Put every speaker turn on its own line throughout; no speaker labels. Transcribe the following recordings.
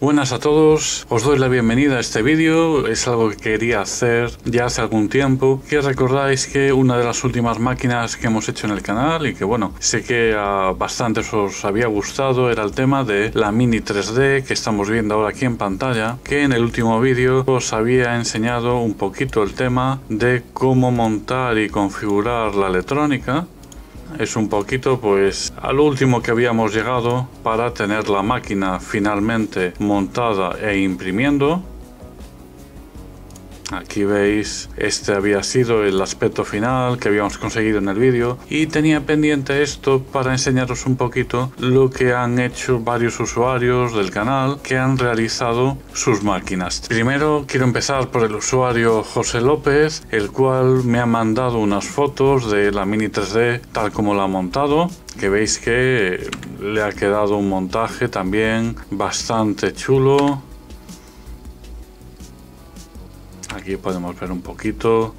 Buenas a todos, os doy la bienvenida a este vídeo, es algo que quería hacer ya hace algún tiempo, que recordáis que una de las últimas máquinas que hemos hecho en el canal y que bueno, sé que a bastantes os había gustado era el tema de la Mini 3D que estamos viendo ahora aquí en pantalla, que en el último vídeo os había enseñado un poquito el tema de cómo montar y configurar la electrónica es un poquito pues al último que habíamos llegado para tener la máquina finalmente montada e imprimiendo Aquí veis, este había sido el aspecto final que habíamos conseguido en el vídeo y tenía pendiente esto para enseñaros un poquito lo que han hecho varios usuarios del canal que han realizado sus máquinas. Primero quiero empezar por el usuario José López, el cual me ha mandado unas fotos de la Mini 3D tal como la ha montado que veis que le ha quedado un montaje también bastante chulo Aquí podemos ver un poquito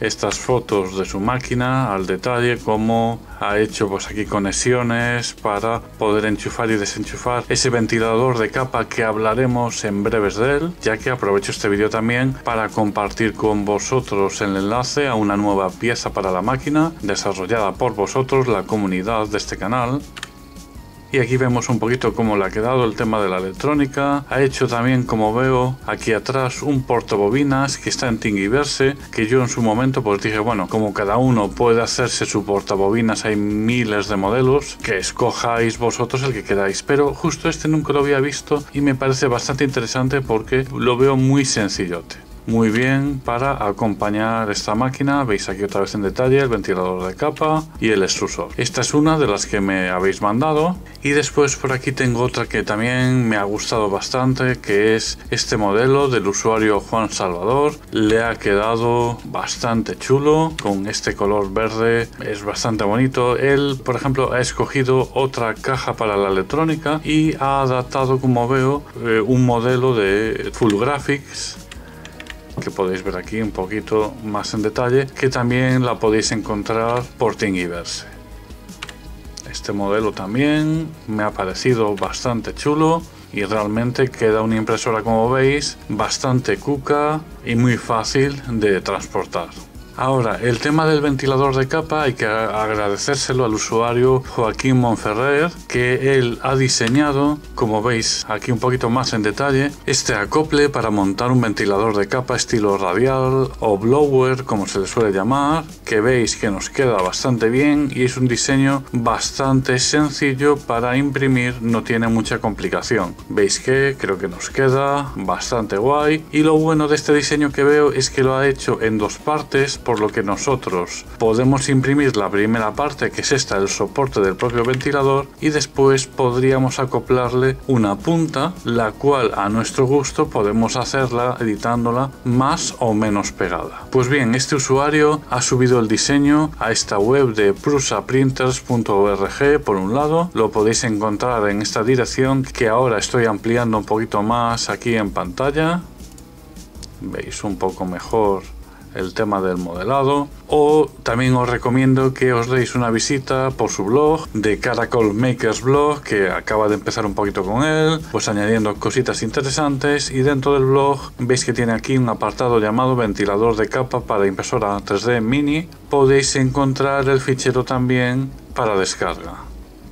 estas fotos de su máquina al detalle, cómo ha hecho pues aquí conexiones para poder enchufar y desenchufar ese ventilador de capa que hablaremos en breves de él, ya que aprovecho este vídeo también para compartir con vosotros el enlace a una nueva pieza para la máquina desarrollada por vosotros, la comunidad de este canal. Y aquí vemos un poquito cómo le ha quedado el tema de la electrónica. Ha hecho también, como veo, aquí atrás un portabobinas que está en Thingiverse, que yo en su momento pues dije, bueno, como cada uno puede hacerse su portabobinas, hay miles de modelos, que escojáis vosotros el que queráis. Pero justo este nunca lo había visto y me parece bastante interesante porque lo veo muy sencillote muy bien para acompañar esta máquina. Veis aquí otra vez en detalle el ventilador de capa y el extrusor. Esta es una de las que me habéis mandado. Y después por aquí tengo otra que también me ha gustado bastante, que es este modelo del usuario Juan Salvador. Le ha quedado bastante chulo con este color verde. Es bastante bonito. Él, por ejemplo, ha escogido otra caja para la electrónica y ha adaptado, como veo, eh, un modelo de Full Graphics que podéis ver aquí un poquito más en detalle, que también la podéis encontrar por Thingiverse. Este modelo también me ha parecido bastante chulo y realmente queda una impresora como veis bastante cuca y muy fácil de transportar. Ahora, el tema del ventilador de capa hay que agradecérselo al usuario Joaquín Monferrer, que él ha diseñado, como veis aquí un poquito más en detalle, este acople para montar un ventilador de capa estilo radial o blower, como se le suele llamar, que veis que nos queda bastante bien y es un diseño bastante sencillo para imprimir, no tiene mucha complicación. Veis que creo que nos queda bastante guay y lo bueno de este diseño que veo es que lo ha hecho en dos partes por lo que nosotros podemos imprimir la primera parte, que es esta, el soporte del propio ventilador, y después podríamos acoplarle una punta, la cual a nuestro gusto podemos hacerla editándola más o menos pegada. Pues bien, este usuario ha subido el diseño a esta web de prusaprinters.org por un lado, lo podéis encontrar en esta dirección que ahora estoy ampliando un poquito más aquí en pantalla. Veis un poco mejor el tema del modelado o también os recomiendo que os deis una visita por su blog de Caracol Makers Blog que acaba de empezar un poquito con él pues añadiendo cositas interesantes y dentro del blog veis que tiene aquí un apartado llamado ventilador de capa para impresora 3D mini. Podéis encontrar el fichero también para descarga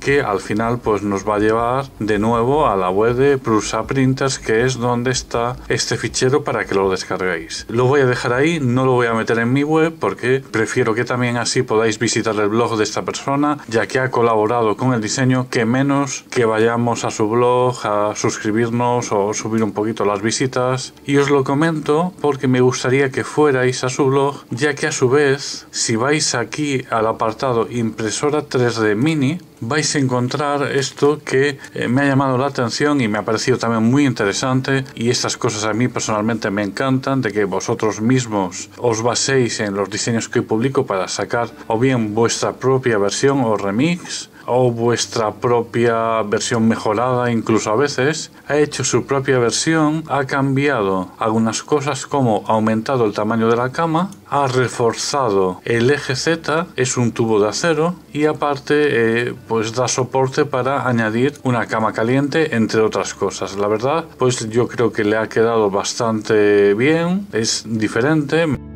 que al final pues nos va a llevar de nuevo a la web de Prusa Printers que es donde está este fichero para que lo descarguéis. Lo voy a dejar ahí, no lo voy a meter en mi web porque prefiero que también así podáis visitar el blog de esta persona ya que ha colaborado con el diseño que menos que vayamos a su blog a suscribirnos o subir un poquito las visitas y os lo comento porque me gustaría que fuerais a su blog ya que a su vez si vais aquí al apartado impresora 3D mini vais a encontrar esto que eh, me ha llamado la atención y me ha parecido también muy interesante y estas cosas a mí personalmente me encantan de que vosotros mismos os baséis en los diseños que publico para sacar o bien vuestra propia versión o remix o vuestra propia versión mejorada, incluso a veces, ha hecho su propia versión, ha cambiado algunas cosas como ha aumentado el tamaño de la cama, ha reforzado el eje Z, es un tubo de acero y aparte eh, pues da soporte para añadir una cama caliente entre otras cosas. La verdad pues yo creo que le ha quedado bastante bien, es diferente.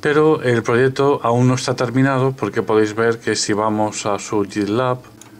Pero el proyecto aún no está terminado porque podéis ver que si vamos a su GitLab,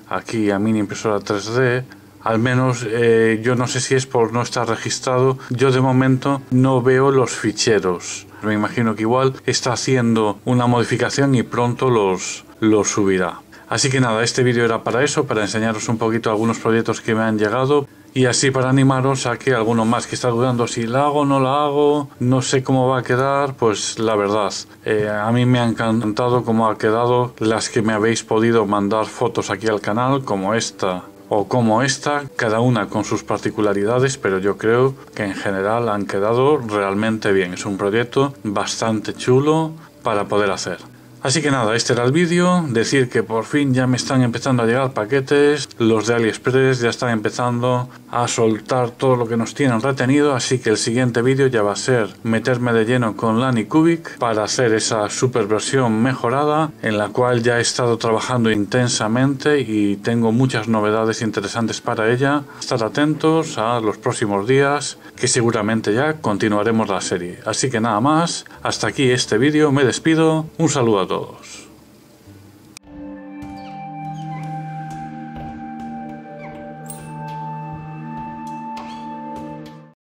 aquí a mini impresora 3D, al menos eh, yo no sé si es por no estar registrado, yo de momento no veo los ficheros. Me imagino que igual está haciendo una modificación y pronto los, los subirá. Así que nada, este vídeo era para eso, para enseñaros un poquito algunos proyectos que me han llegado y así para animaros a que alguno más que está dudando si la hago o no la hago, no sé cómo va a quedar, pues la verdad, eh, a mí me ha encantado cómo ha quedado las que me habéis podido mandar fotos aquí al canal, como esta o como esta, cada una con sus particularidades, pero yo creo que en general han quedado realmente bien. Es un proyecto bastante chulo para poder hacer. Así que nada, este era el vídeo, decir que por fin ya me están empezando a llegar paquetes, los de AliExpress ya están empezando a soltar todo lo que nos tienen retenido, así que el siguiente vídeo ya va a ser meterme de lleno con Lani Cubic para hacer esa super versión mejorada en la cual ya he estado trabajando intensamente y tengo muchas novedades interesantes para ella. Estar atentos a los próximos días que seguramente ya continuaremos la serie. Así que nada más, hasta aquí este vídeo, me despido, un saludo a todos.